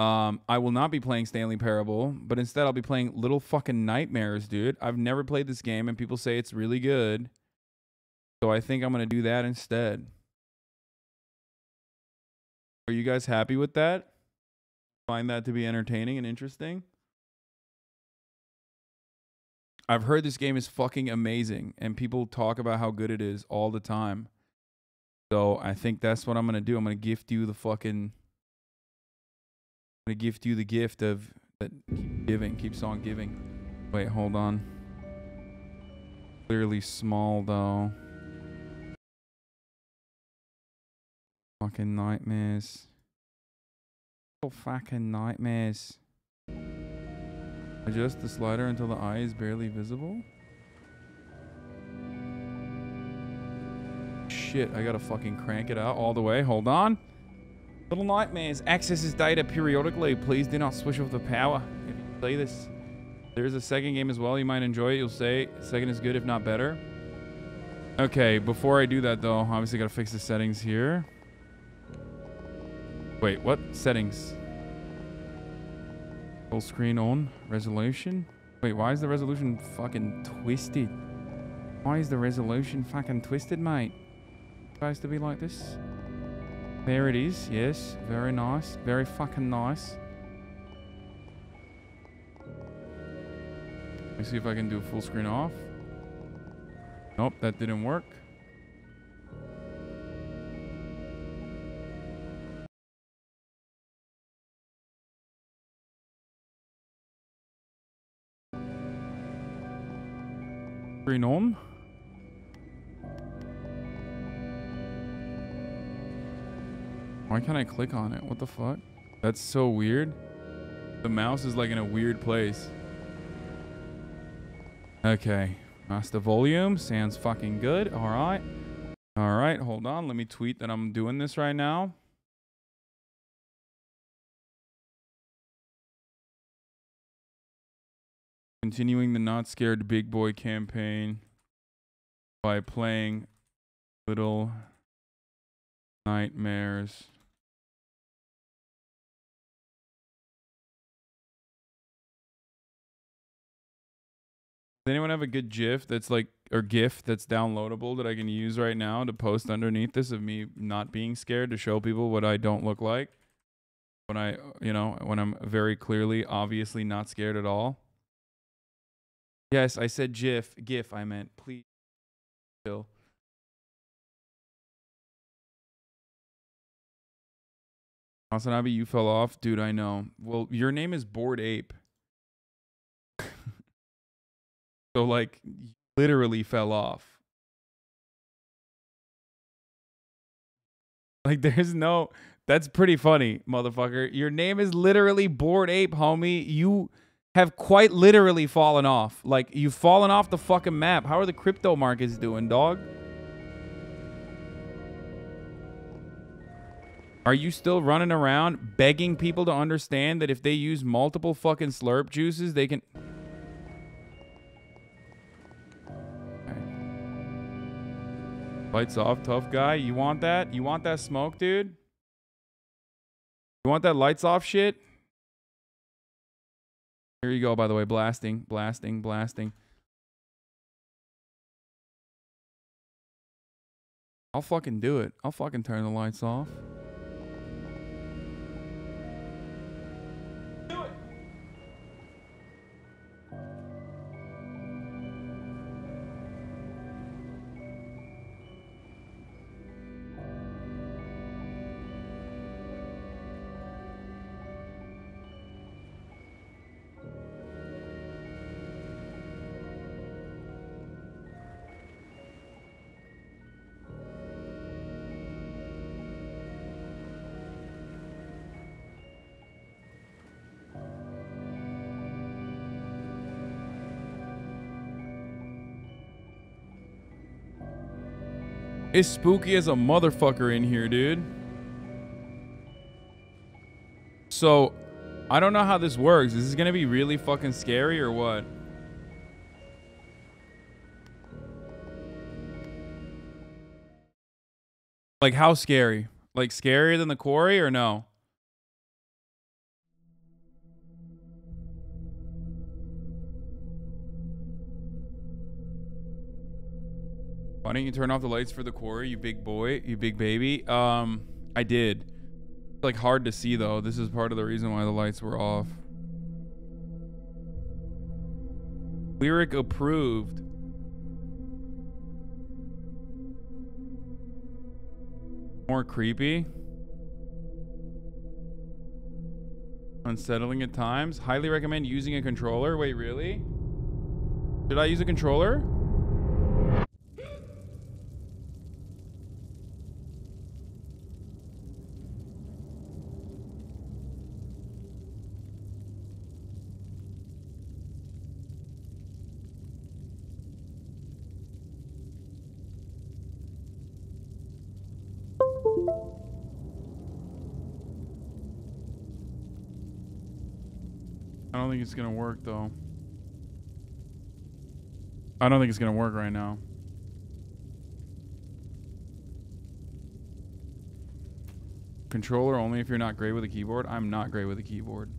Um, I will not be playing Stanley Parable, but instead I'll be playing Little Fucking Nightmares, dude. I've never played this game, and people say it's really good. So I think I'm gonna do that instead. Are you guys happy with that? Find that to be entertaining and interesting? I've heard this game is fucking amazing, and people talk about how good it is all the time. So I think that's what I'm gonna do. I'm gonna gift you the fucking. I'm gonna gift you the gift of that keep giving, keeps on giving. Wait, hold on. Clearly small though. Fucking nightmares. Oh fucking nightmares. Adjust the slider until the eye is barely visible. Shit, I gotta fucking crank it out all the way. Hold on. Little Nightmares accesses data periodically. Please do not switch off the power if you play this. There's a second game as well. You might enjoy it. You'll say second is good, if not better. Okay, before I do that though, obviously gotta fix the settings here. Wait, what settings? Full screen on. Resolution? Wait, why is the resolution fucking twisted? Why is the resolution fucking twisted, mate? Supposed to be like this? There it is. Yes. Very nice. Very fucking nice. Let me see if I can do a full screen off. Nope, that didn't work. Screen on. Why can't I click on it? What the fuck? That's so weird. The mouse is like in a weird place. Okay. Master volume. Sounds fucking good. All right. All right. Hold on. Let me tweet that I'm doing this right now. Continuing the Not Scared Big Boy campaign by playing Little Nightmares. Does anyone have a good GIF that's like or GIF that's downloadable that I can use right now to post underneath this of me not being scared to show people what I don't look like when I, you know, when I'm very clearly, obviously not scared at all? Yes, I said GIF. GIF, I meant. Please. Chill. Hasanabi, you fell off. Dude, I know. Well, your name is Bored Ape. So, like, literally fell off. Like, there's no. That's pretty funny, motherfucker. Your name is literally Bored Ape, homie. You have quite literally fallen off. Like, you've fallen off the fucking map. How are the crypto markets doing, dog? Are you still running around begging people to understand that if they use multiple fucking slurp juices, they can. Lights off, tough guy. You want that? You want that smoke, dude? You want that lights off shit? Here you go, by the way. Blasting, blasting, blasting. I'll fucking do it. I'll fucking turn the lights off. It's spooky as a motherfucker in here, dude. So, I don't know how this works. Is this gonna be really fucking scary or what? Like how scary? Like scarier than the quarry or no? Why don't you turn off the lights for the quarry, you big boy, you big baby? Um, I did. It's like hard to see though. This is part of the reason why the lights were off. Lyric approved. More creepy. Unsettling at times. Highly recommend using a controller. Wait, really? Did I use a controller? Think it's gonna work though. I don't think it's gonna work right now. Controller only if you're not great with a keyboard. I'm not great with a keyboard.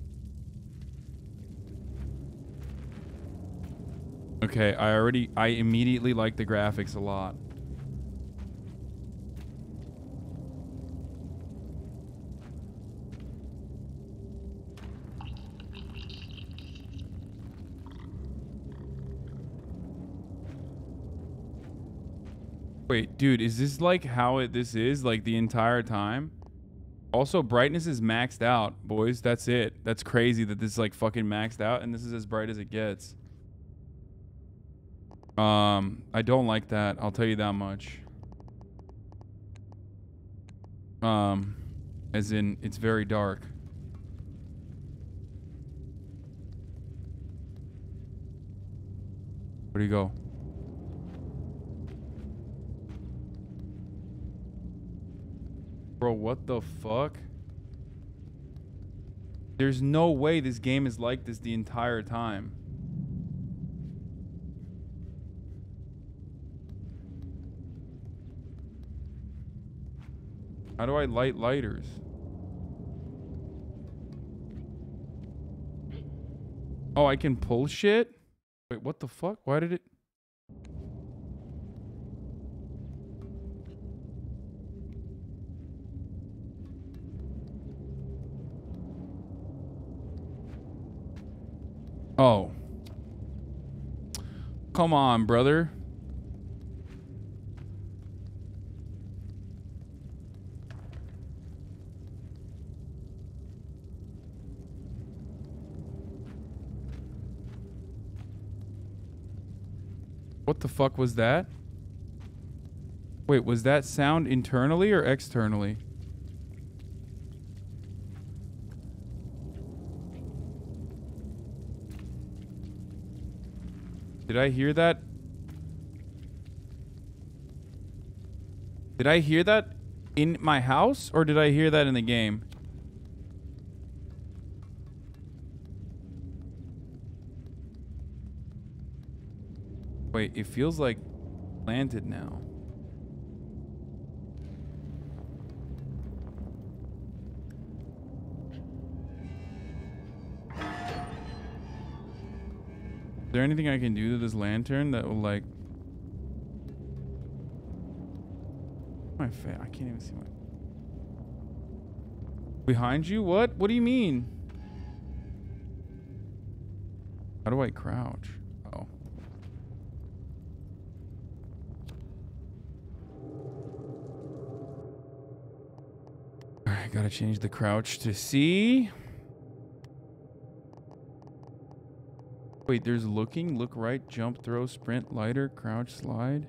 Okay, I already, I immediately like the graphics a lot. Wait, dude, is this like how it this is like the entire time? Also, brightness is maxed out, boys. That's it. That's crazy that this is like fucking maxed out and this is as bright as it gets. Um, I don't like that. I'll tell you that much. Um, as in it's very dark. Where do you go? Bro, what the fuck? There's no way this game is like this the entire time. How do I light lighters? Oh, I can pull shit? Wait, what the fuck? Why did it... Oh. Come on, brother. What the fuck was that? Wait, was that sound internally or externally? Did I hear that? Did I hear that in my house or did I hear that in the game? Wait, it feels like planted now. Is there anything I can do to this lantern that will like my face? I can't even see my behind you. What? What do you mean? How do I crouch? Oh. All right, gotta change the crouch to see. Wait, there's looking, look right, jump, throw, sprint, lighter, crouch, slide.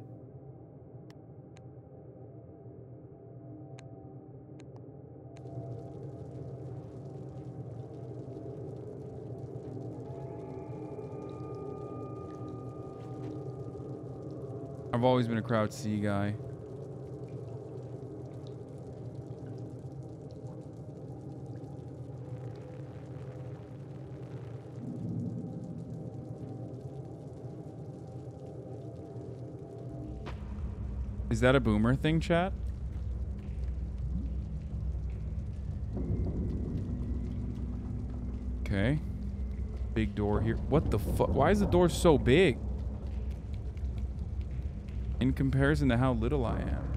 I've always been a crouch C guy. That a boomer thing, chat? Okay. Big door here. What the fuck? Why is the door so big? in comparison to how little I am.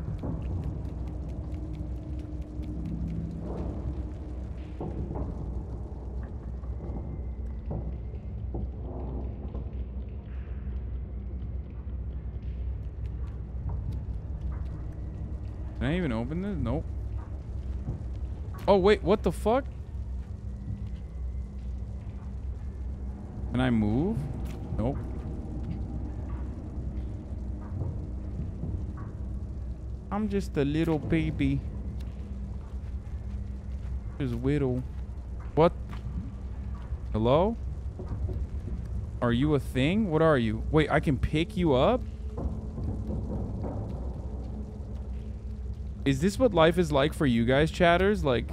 Can I even open this? Nope. Oh, wait, what the fuck? Can I move? Nope. I'm just a little baby. Just whittle. What? Hello? Are you a thing? What are you? Wait, I can pick you up? Is this what life is like for you guys, chatters? Like,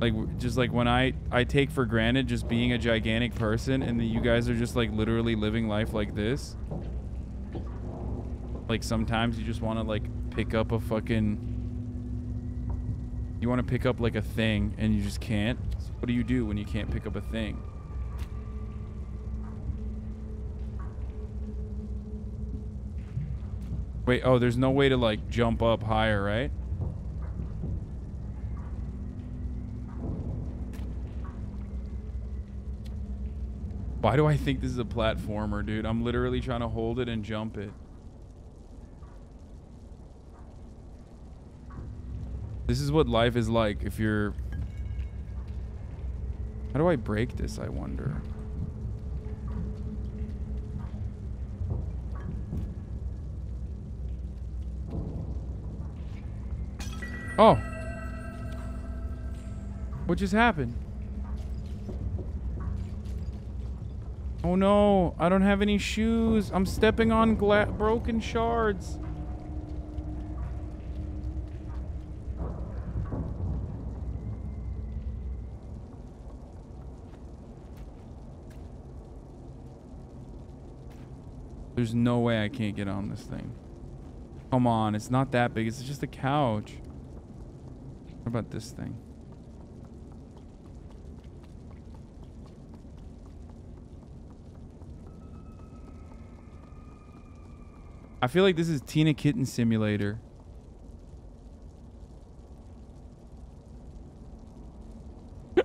like just like when I I take for granted just being a gigantic person, and then you guys are just like literally living life like this. Like sometimes you just want to like pick up a fucking. You want to pick up like a thing, and you just can't. So what do you do when you can't pick up a thing? Wait, oh, there's no way to like jump up higher, right? Why do I think this is a platformer, dude? I'm literally trying to hold it and jump it. This is what life is like if you're... How do I break this, I wonder? Oh. What just happened? Oh no, I don't have any shoes. I'm stepping on broken shards. There's no way I can't get on this thing. Come on, it's not that big. It's just a couch. What about this thing? I feel like this is Tina Kitten Simulator.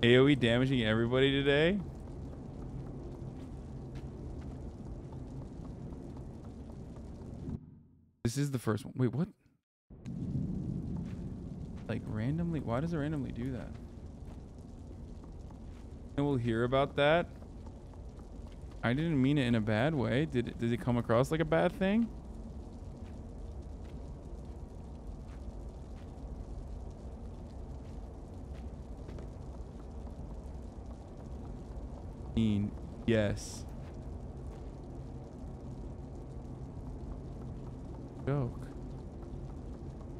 AoE damaging everybody today? This is the first one. Wait, what? Like randomly? Why does it randomly do that? And we'll hear about that. I didn't mean it in a bad way. Did it, did it come across like a bad thing? Yes. Joke.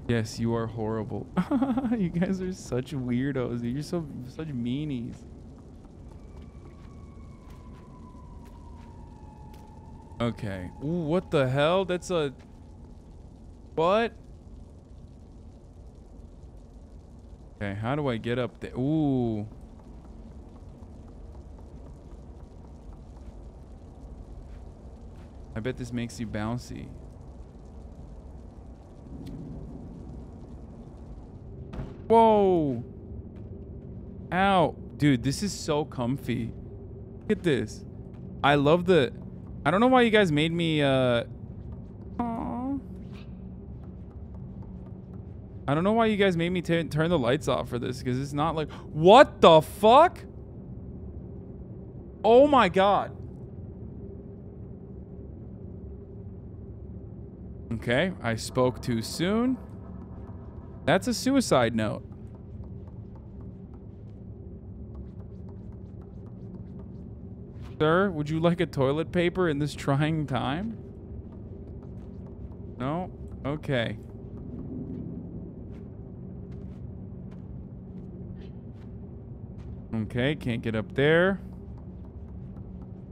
Yes, you are horrible. you guys are such weirdos. You're so such meanies. Okay. Ooh, what the hell? That's a what? Okay, how do I get up there? Ooh. I bet this makes you bouncy. Whoa. Ow. Dude, this is so comfy. Look at this. I love the... I don't know why you guys made me... Uh... Aww. I don't know why you guys made me turn the lights off for this. Because it's not like... What the fuck? Oh my god. Okay, I spoke too soon. That's a suicide note. Sir, would you like a toilet paper in this trying time? No? Okay. Okay, can't get up there.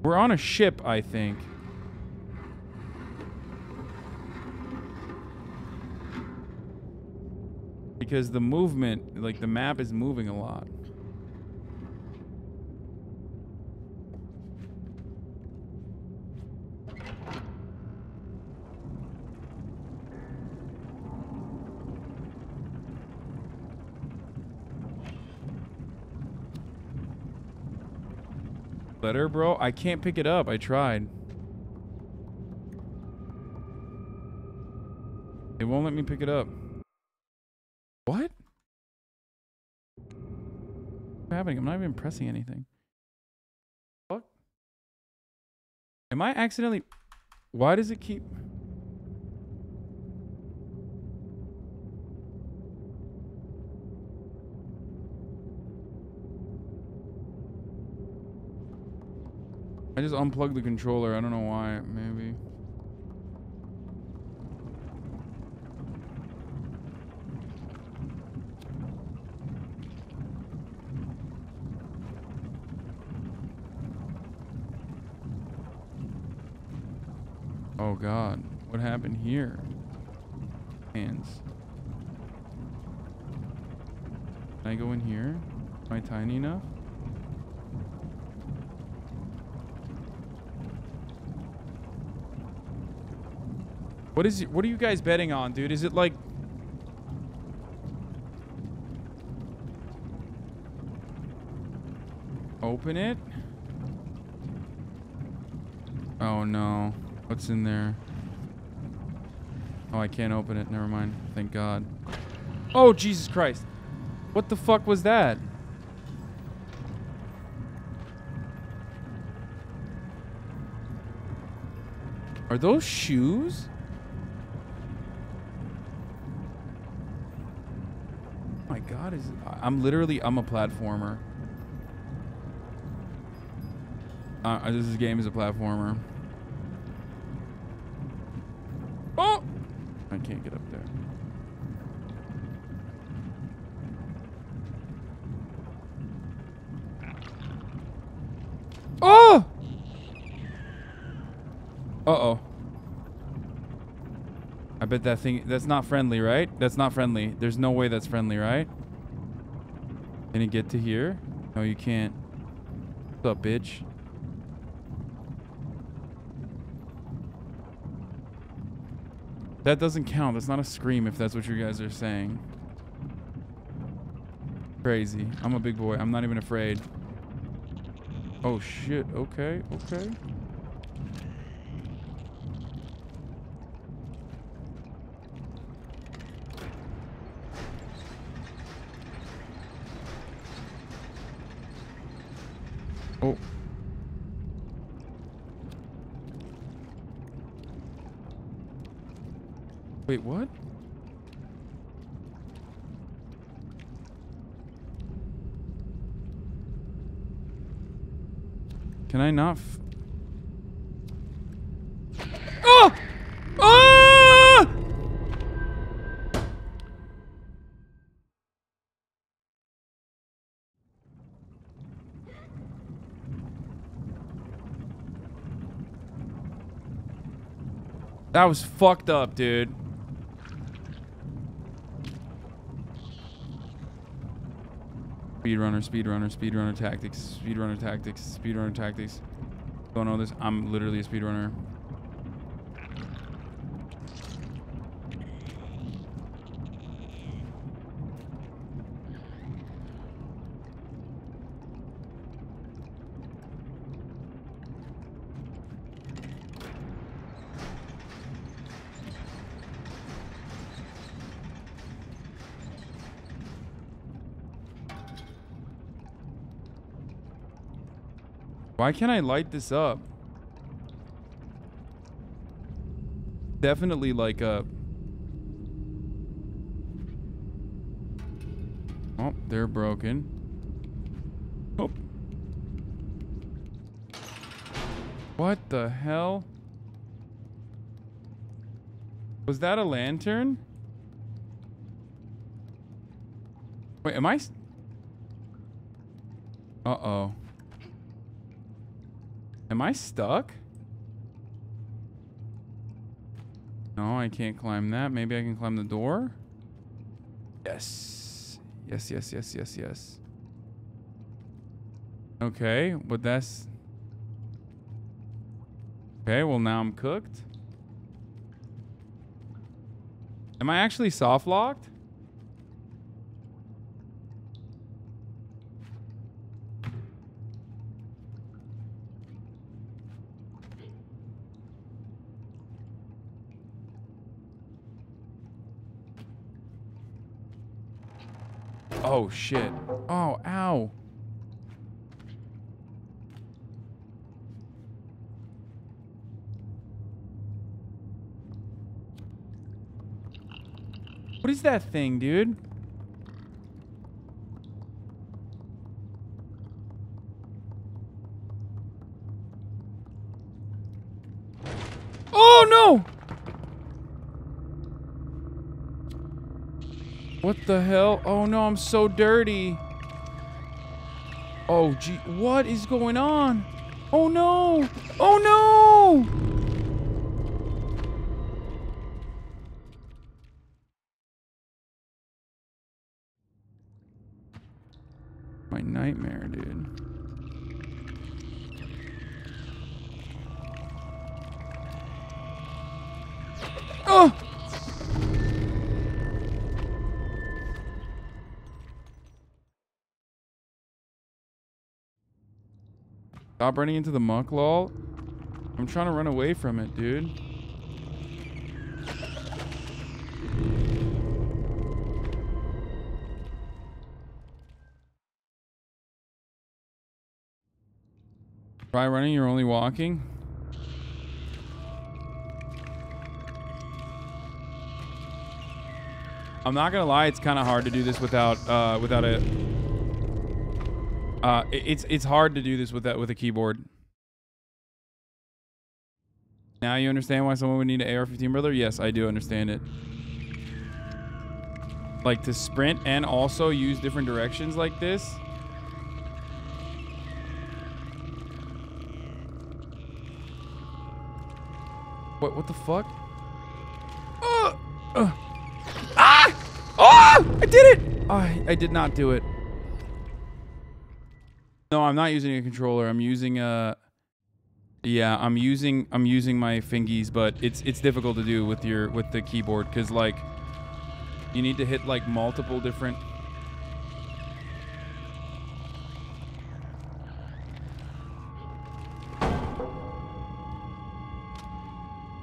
We're on a ship, I think. Because the movement, like the map is moving a lot. Letter, bro? I can't pick it up. I tried. It won't let me pick it up. What? What's happening? I'm not even pressing anything. What? Am I accidentally... Why does it keep... I just unplugged the controller. I don't know why. Maybe. Oh god. What happened here? Hands. Can I go in here? Am I tiny enough? What is it? What are you guys betting on, dude? Is it like Open it? Oh no. What's in there? Oh, I can't open it. Never mind. Thank God. Oh, Jesus Christ. What the fuck was that? Are those shoes? my god, is I'm literally I'm a platformer. Uh, this game is a platformer. Oh! I can't get up there. Oh! Uh-oh. I bet that thing, that's not friendly, right? That's not friendly. There's no way that's friendly, right? Can you get to here? No, you can't. What's up, bitch? That doesn't count. That's not a scream if that's what you guys are saying. Crazy. I'm a big boy. I'm not even afraid. Oh, shit. Okay. Okay. Wait, what? Can I not Oh! Ah! That was fucked up, dude. Speedrunner, speedrunner, speedrunner tactics, speedrunner tactics, speedrunner tactics. Don't know this. I'm literally a speedrunner. Why can't I light this up? Definitely like a... Oh, they're broken. Oh. What the hell? Was that a lantern? Wait, am I... Uh-oh. Am I stuck? No, I can't climb that. Maybe I can climb the door? Yes. Yes, yes, yes, yes, yes. Okay, but that's... Okay, well now I'm cooked. Am I actually soft locked? Oh shit. Oh, ow. What is that thing, dude? Oh no! What the hell? Oh no, I'm so dirty. Oh gee, what is going on? Oh no! Oh no! Stop running into the muck, lol. I'm trying to run away from it, dude. Try running, you're only walking. I'm not gonna lie, it's kind of hard to do this without uh, without a. Uh, it's it's hard to do this with that with a keyboard. Now you understand why someone would need an AR-15, brother? Yes, I do understand it. Like to sprint and also use different directions like this. What what the fuck? Uh, uh. Ah! Oh! I did it! I, I did not do it. No, I'm not using a controller. I'm using a Yeah, I'm using I'm using my fingies, but it's it's difficult to do with your with the keyboard cuz like you need to hit like multiple different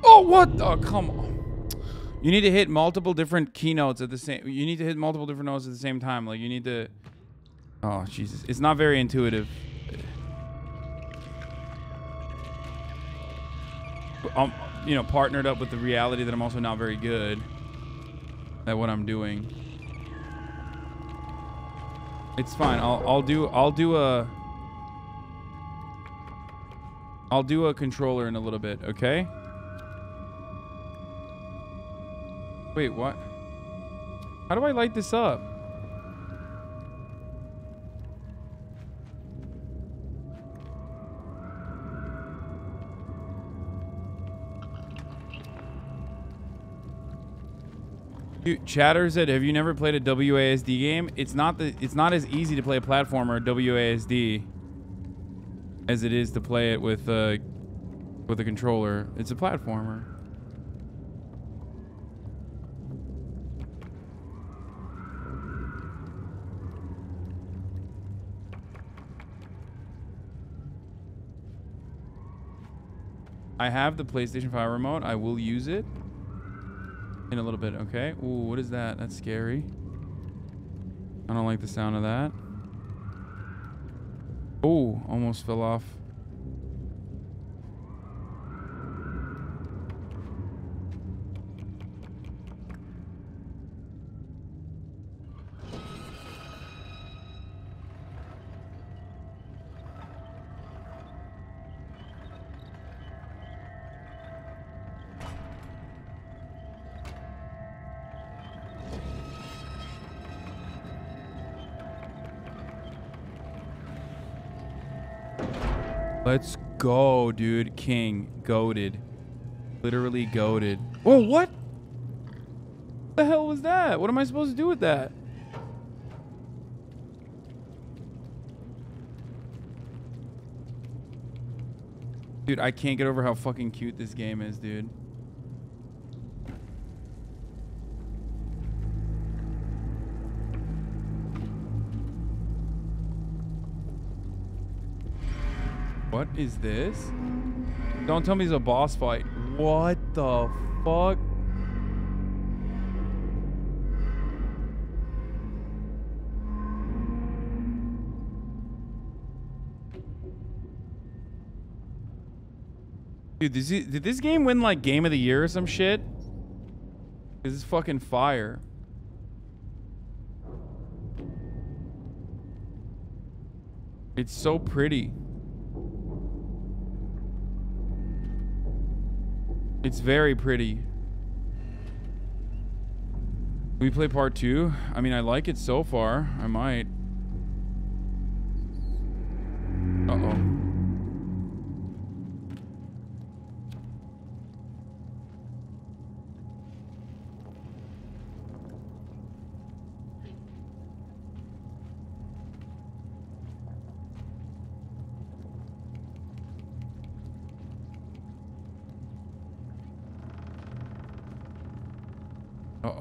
Oh, what? Oh, come on. You need to hit multiple different keynotes at the same. You need to hit multiple different notes at the same time. Like you need to. Oh Jesus! It's not very intuitive. I'm, you know, partnered up with the reality that I'm also not very good at what I'm doing. It's fine. I'll I'll do I'll do a I'll do a controller in a little bit. Okay. Wait, what? How do I light this up? Dude, Chatter said, "Have you never played a WASD game? It's not the it's not as easy to play a platformer WASD as it is to play it with uh with a controller. It's a platformer." I have the PlayStation 5 remote. I will use it in a little bit, okay? Ooh, what is that? That's scary. I don't like the sound of that. Ooh, almost fell off. Let's go, dude. King. Goaded. Literally goaded. Whoa, what? The the hell was that? What am I supposed to do with that? Dude, I can't get over how fucking cute this game is, dude. What is this? Don't tell me it's a boss fight. What the fuck? Dude, did this game win like game of the year or some shit? This is fucking fire. It's so pretty. It's very pretty. We play part two. I mean, I like it so far. I might.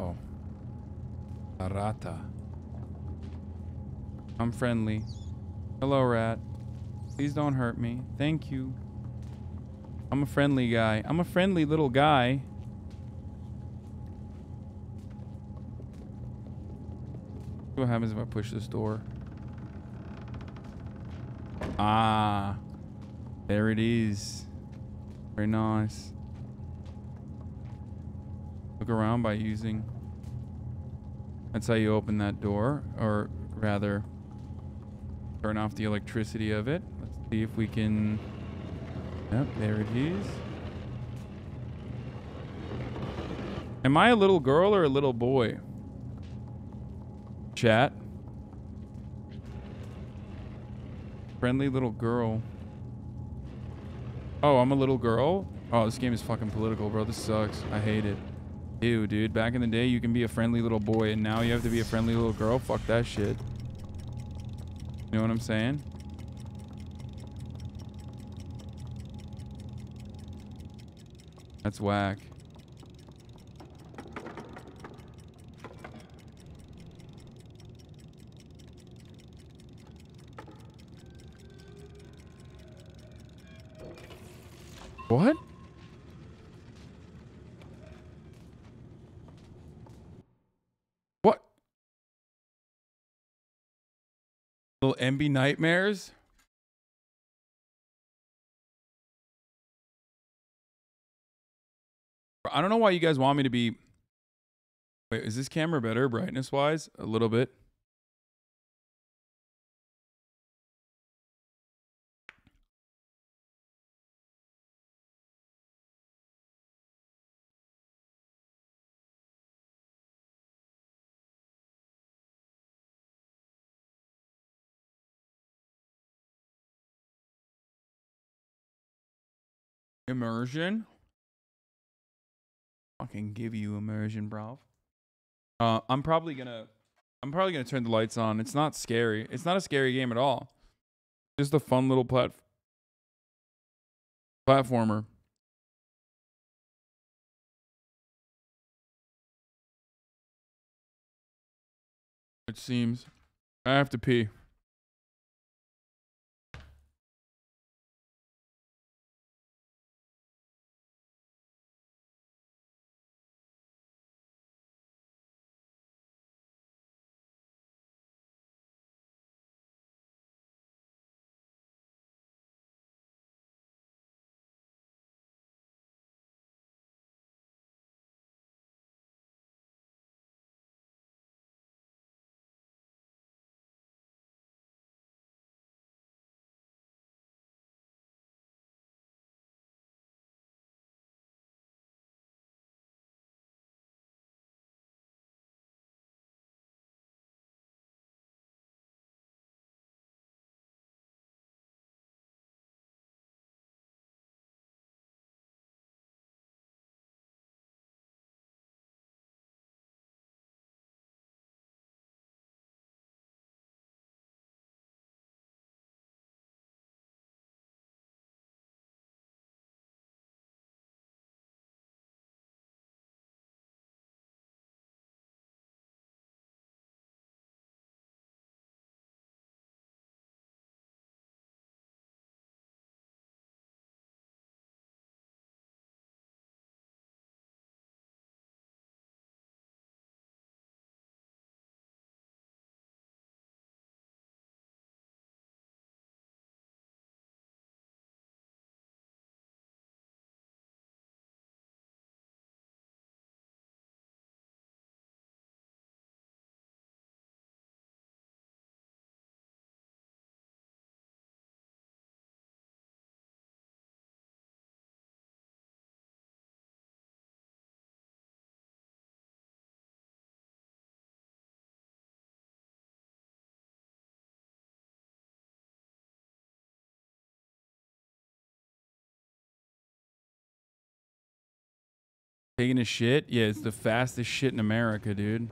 Uh-oh. Arata. I'm friendly. Hello, rat. Please don't hurt me. Thank you. I'm a friendly guy. I'm a friendly little guy. What happens if I push this door? Ah. There it is. Very nice. Around by using... That's how you open that door. Or rather, turn off the electricity of it. Let's see if we can... Yep, there it is. Am I a little girl or a little boy? Chat. Friendly little girl. Oh, I'm a little girl? Oh, this game is fucking political, bro. This sucks. I hate it. Ew, dude. Back in the day, you can be a friendly little boy, and now you have to be a friendly little girl? Fuck that shit. You know what I'm saying? That's whack. What? Little MB nightmares? I don't know why you guys want me to be. Wait, is this camera better brightness wise? A little bit. Immersion. Fucking give you immersion, bro. Uh, I'm probably gonna, I'm probably gonna turn the lights on. It's not scary. It's not a scary game at all. Just a fun little plat platformer. It seems. I have to pee. Taking a shit? Yeah, it's the fastest shit in America, dude.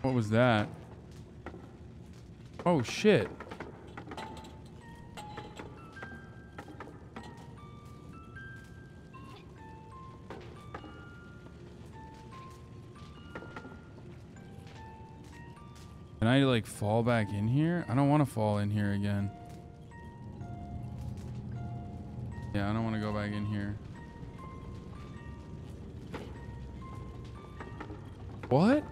What was that? Oh, shit. Can I like fall back in here? I don't want to fall in here again. Yeah, I don't want to go back in here. What?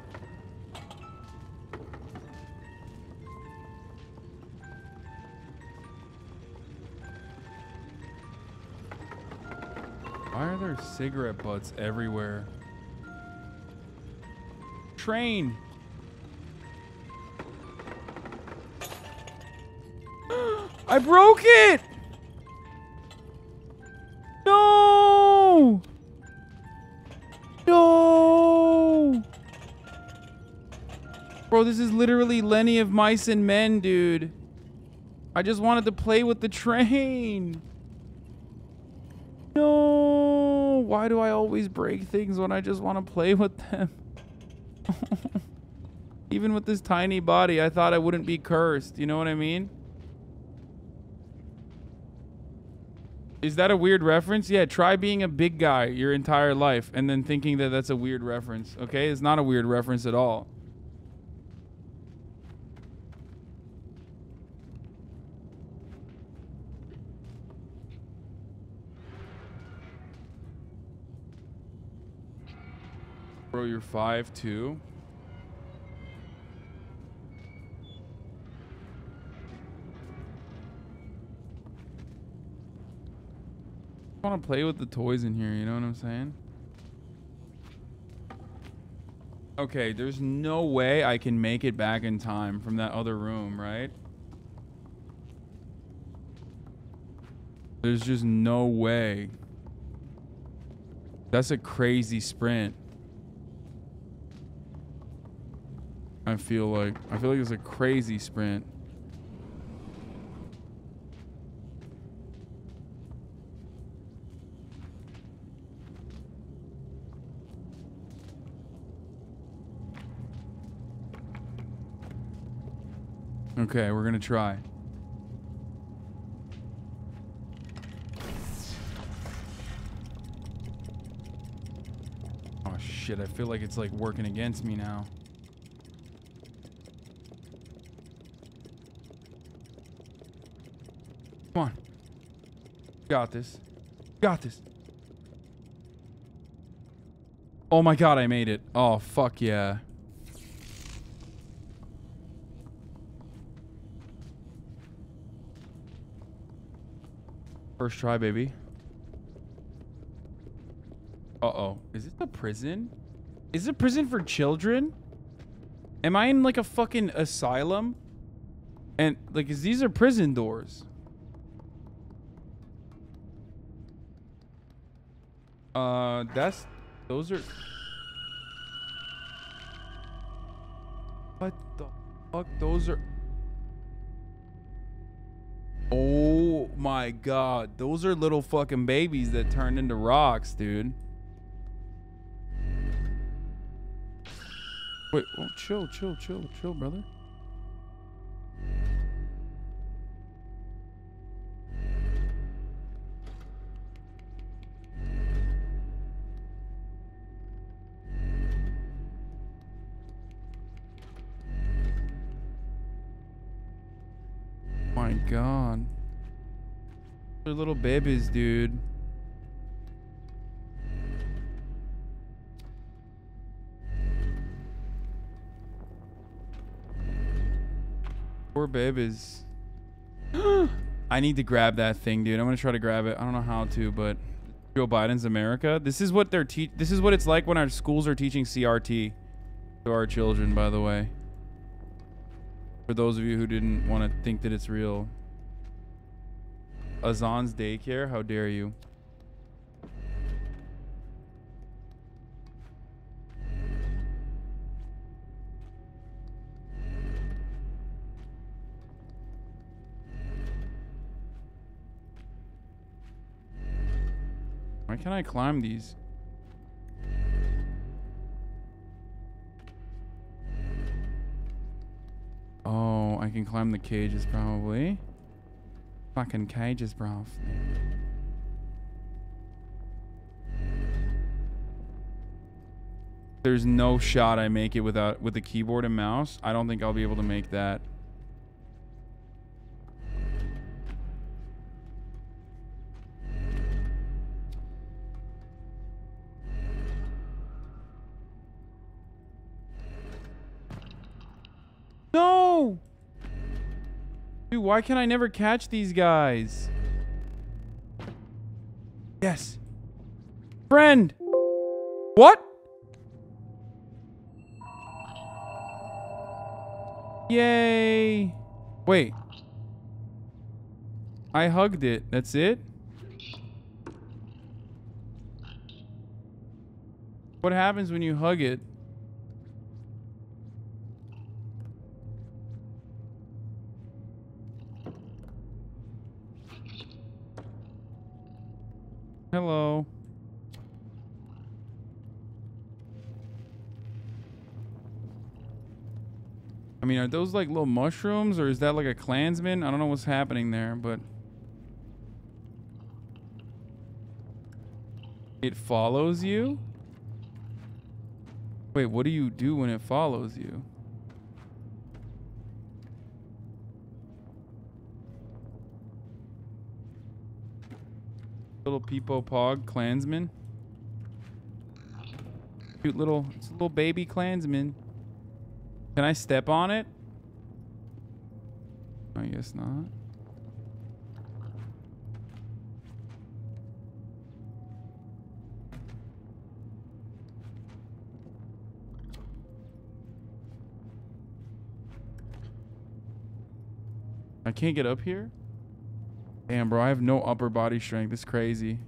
Why are there cigarette butts everywhere? Train! I broke it! Bro, this is literally Lenny of Mice and Men, dude. I just wanted to play with the train. No! Why do I always break things when I just want to play with them? Even with this tiny body, I thought I wouldn't be cursed. You know what I mean? Is that a weird reference? Yeah, try being a big guy your entire life and then thinking that that's a weird reference. Okay? It's not a weird reference at all. Bro, you're five two. I want to play with the toys in here, you know what I'm saying? Okay, there's no way I can make it back in time from that other room, right? There's just no way. That's a crazy sprint. I feel like I feel like it's a crazy sprint. Okay, we're gonna try. Oh shit, I feel like it's like working against me now. Come on. Got this. Got this. Oh my god, I made it. Oh, fuck yeah. First try, baby. Uh-oh. Is this a prison? Is it a prison for children? Am I in like a fucking asylum? And like, is these are prison doors? Uh, that's, those are. What the fuck? Those are. Oh my god. Those are little fucking babies that turned into rocks, dude. Wait, oh, chill, chill, chill, chill, brother. Babies, dude. Poor babies. I need to grab that thing, dude. I'm gonna try to grab it. I don't know how to, but Joe Biden's America. This is what they're teach. This is what it's like when our schools are teaching CRT to our children. By the way, for those of you who didn't want to think that it's real, Hasan's daycare. How dare you? Why can't I climb these? Oh, I can climb the cages probably. Fucking cages, bro. There's no shot I make it without with the keyboard and mouse. I don't think I'll be able to make that. Dude, why can I never catch these guys? Yes. Friend! What? Yay! Wait. I hugged it. That's it? What happens when you hug it? Hello. I mean, are those like little mushrooms or is that like a clansman? I don't know what's happening there, but it follows you? Wait, what do you do when it follows you? Little peepo pog clansman. Cute little, it's a little baby clansman. Can I step on it? I guess not. I can't get up here? Damn, bro, I have no upper body strength. It's crazy.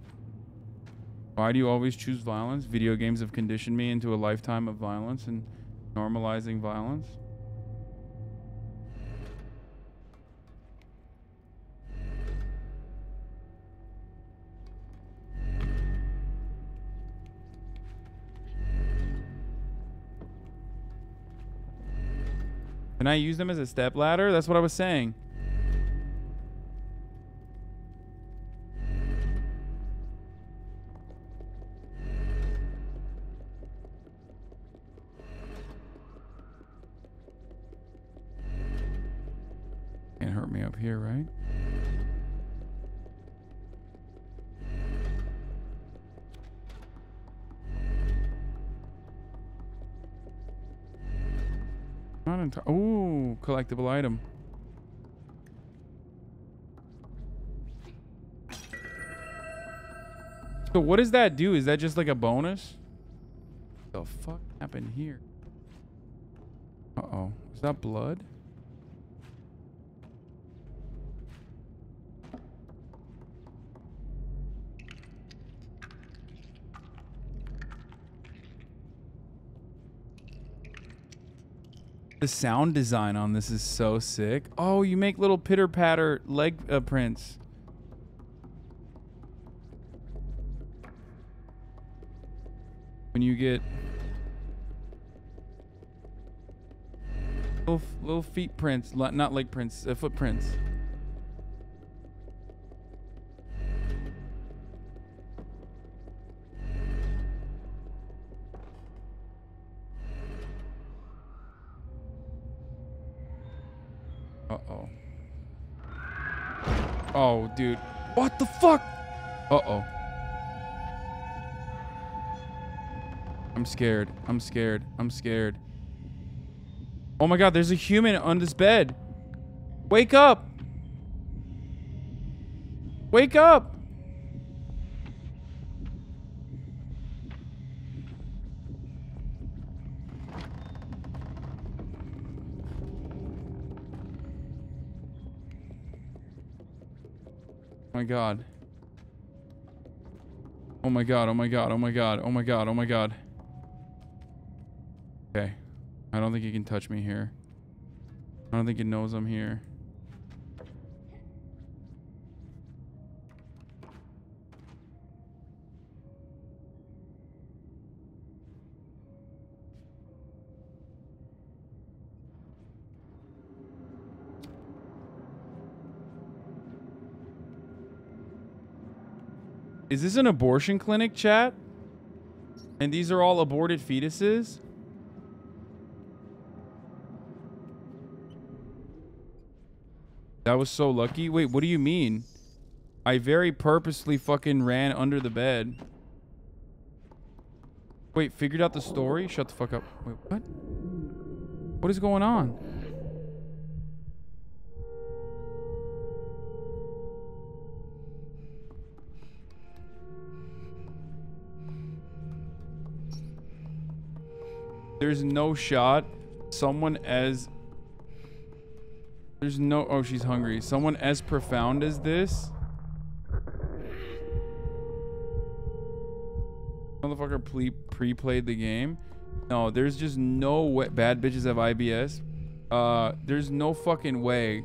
Why do you always choose violence? Video games have conditioned me into a lifetime of violence and normalizing violence. Can I use them as a step ladder? That's what I was saying. Me up here, right? Not Ooh, collectible item. So what does that do? Is that just like a bonus? The fuck happened here? Uh-oh. Is that blood? The sound design on this is so sick. Oh, you make little pitter patter leg uh, prints. When you get little, little feet prints, not leg prints, uh, footprints. Dude. What the fuck? Uh-oh. I'm scared. I'm scared. I'm scared. Oh my god, there's a human on this bed. Wake up. Wake up. My god. Oh my god, oh my god, oh my god, oh my god, oh my god. Okay. I don't think he can touch me here. I don't think it knows I'm here. Is this an abortion clinic, chat? And these are all aborted fetuses? That was so lucky. Wait, what do you mean? I very purposely fucking ran under the bed. Wait, figured out the story? Shut the fuck up. Wait, what? What is going on? There's no shot. Someone as there's no oh she's hungry. Someone as profound as this? Motherfucker pre pre-played the game. No there's just no way bad bitches have ibs uh there's no fucking way.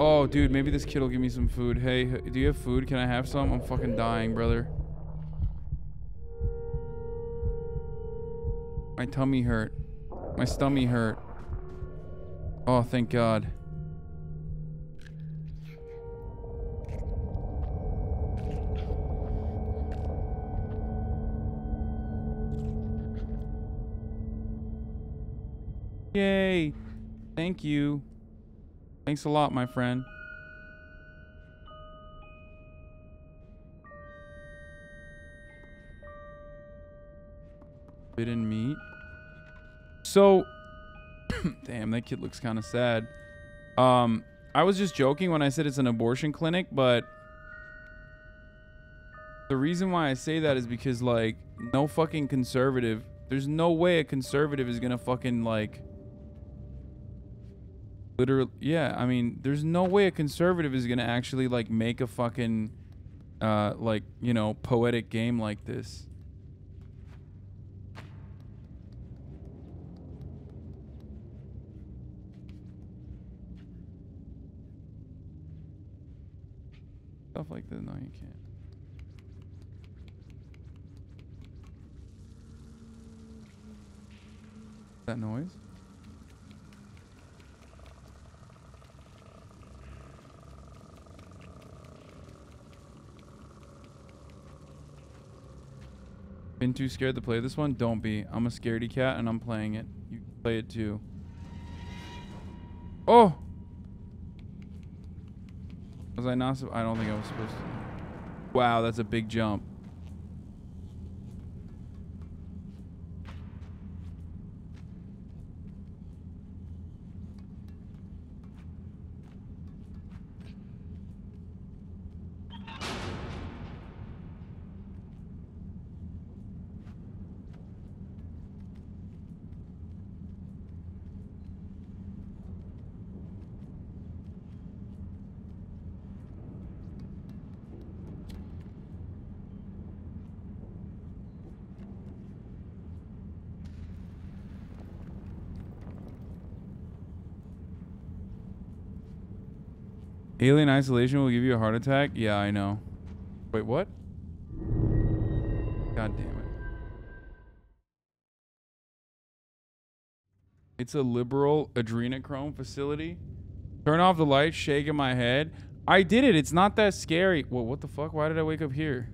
Oh dude maybe this kid will give me some food. Hey do you have food? Can i have some? I'm fucking dying brother My tummy hurt. My stomach hurt. Oh, thank God. Yay. Thank you. Thanks a lot, my friend. Forbidden meat. So, damn, that kid looks kind of sad. Um, I was just joking when I said it's an abortion clinic, but the reason why I say that is because like no fucking conservative. There's no way a conservative is gonna fucking like literally. Yeah, I mean, there's no way a conservative is gonna actually like make a fucking uh like you know poetic game like this. Stuff like that. No, you can't. That noise? Been too scared to play this one? Don't be. I'm a scaredy cat and I'm playing it. You play it too. Oh! Was I not? I don't think I was supposed to. Wow, that's a big jump. Alien isolation will give you a heart attack? Yeah, I know. Wait, what? God damn it. It's a liberal adrenochrome facility. Turn off the light, shaking my head. I did it. It's not that scary. Well, what the fuck? Why did I wake up here?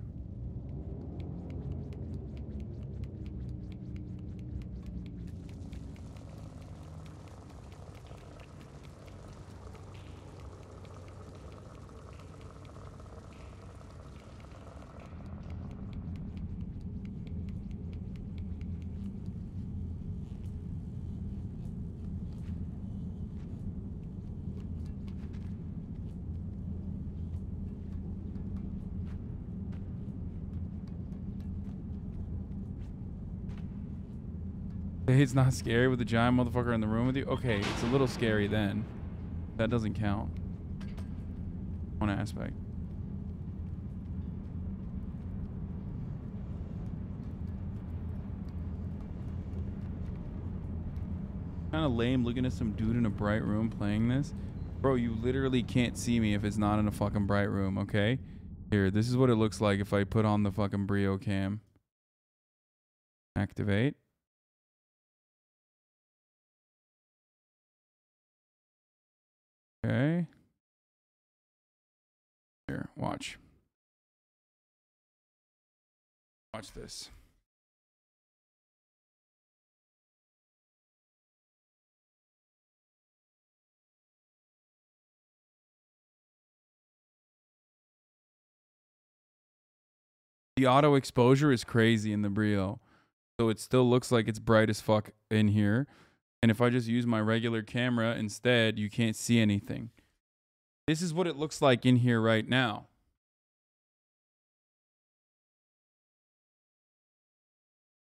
It's not scary with the giant motherfucker in the room with you? Okay, it's a little scary then. That doesn't count. One aspect. Kind of lame looking at some dude in a bright room playing this. Bro, you literally can't see me if it's not in a fucking bright room, okay? Here, this is what it looks like if I put on the fucking Brio cam. Activate. Okay. Here, watch. Watch this. The auto exposure is crazy in the Brio. So it still looks like it's bright as fuck in here. And if I just use my regular camera instead, you can't see anything. This is what it looks like in here right now.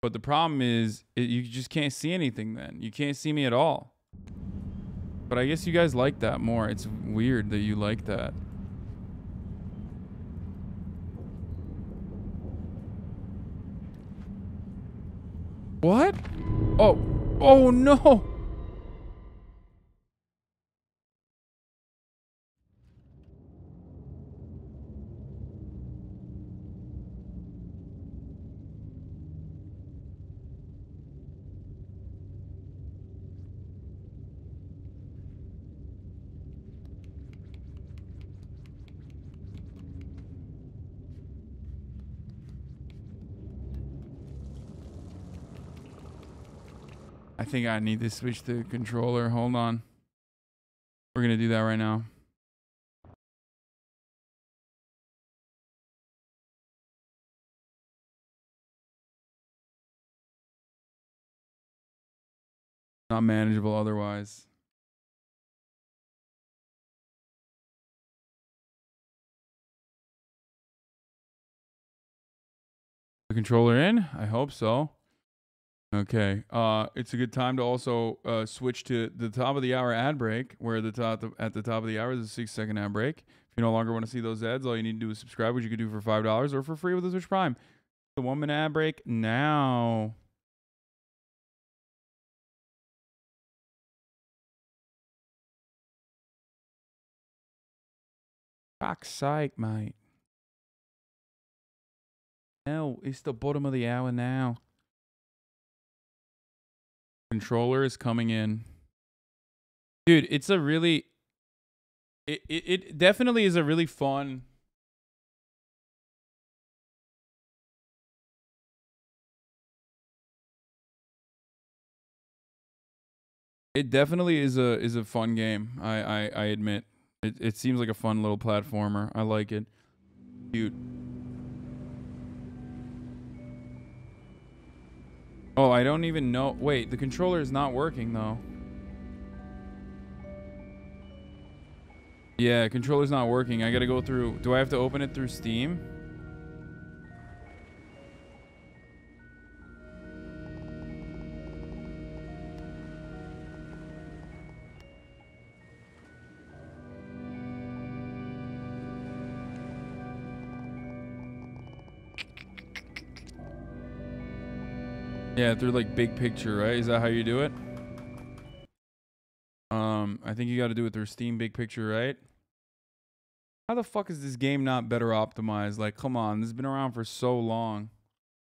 But the problem is, it, you just can't see anything then. You can't see me at all. But I guess you guys like that more. It's weird that you like that. What? Oh. Oh no. Think I need to switch the controller. Hold on. We're going to do that right now. Not manageable otherwise. The controller in? I hope so. Okay. Uh, it's a good time to also uh, switch to the top of the hour ad break, where the top at the top of the hour is a six second ad break. If you no longer want to see those ads, all you need to do is subscribe, which you can do for five dollars or for free with the Twitch Prime. The one minute ad break now. Fuck's sake, mate. No, it's the bottom of the hour now. Controller is coming in. Dude, it's a really it, it, it definitely is a really fun It definitely is a is a fun game. I I, I admit. It it seems like a fun little platformer. I like it. Cute. Oh, I don't even know. Wait, the controller is not working though. Yeah, controller's not working. I gotta go through. Do I have to open it through Steam? Yeah, through like big picture, right? Is that how you do it? Um, I think you got to do it through Steam big picture, right? How the fuck is this game not better optimized? Like, come on, this has been around for so long.